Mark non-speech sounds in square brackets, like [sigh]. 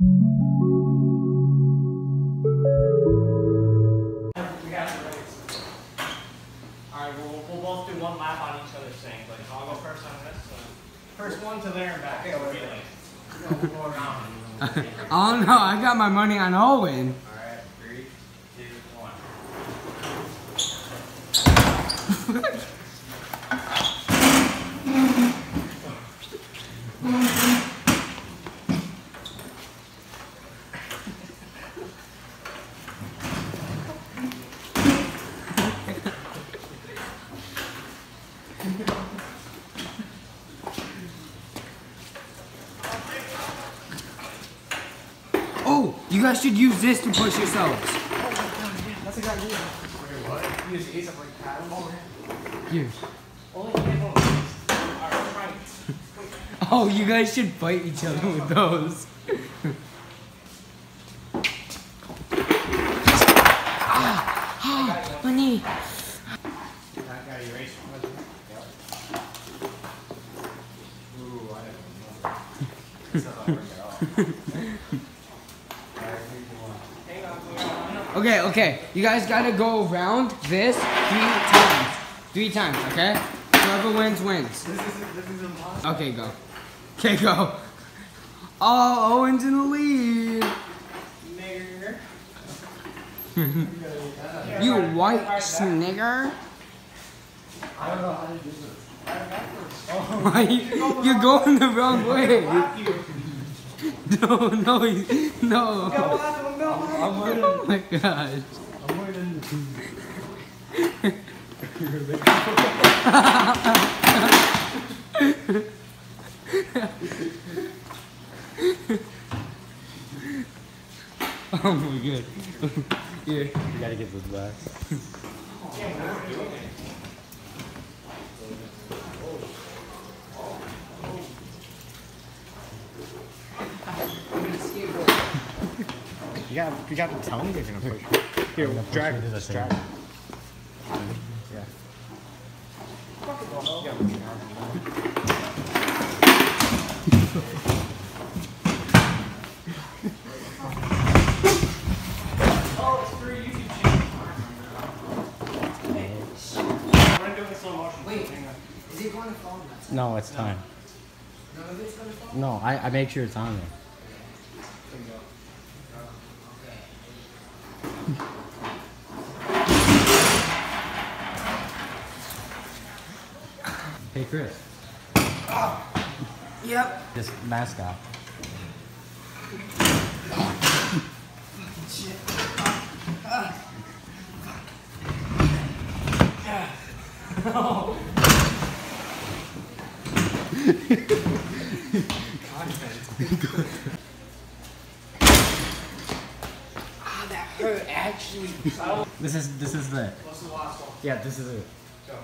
We got it ready. Alright, we'll, we'll both do one lap on each other's thing, but I'll go first on this. So. First one to there and back. Okay, relay. We'll go around. [laughs] Oh no, I got my money on Owen. Alright, three, two, one. Oh, you guys should use this to push yourselves. That's a good idea. Wait, what? You just ate up like paddle ball? Here. Only get one. Right. Oh, you guys should fight each other with those. [laughs] ah, my knee. That guy erased from the Ooh, I didn't know. That's not working at all. Alright, three, two, one. Hang on, we got one. [laughs] Okay, okay. You guys gotta go around this three times. Three times, okay? Whoever wins, wins. This is this is impossible. Okay, go. Okay, go. Oh, Owen's in the lead. [laughs] You white snigger. I don't know how to do this. [laughs] Why? You're going the wrong way. Slap you. No, no, he- no. Go left one, go left. I'm waiting. Oh my gosh. I'm [laughs] waiting. Oh my god. [laughs] Here. You gotta get this back. You got, you got to tell me you're gonna push. Here, drag, just. Yeah. Oh, it's for a YouTube channel. We're gonna do it in slow motion. Wait. Is it going to fall? No, it's time. None it's going? No, I, I make sure it's on there. Hey Chris, Yep. this mascot. Ah, that hurt actually. This is this is the What's the last one? yeah this is it. Go.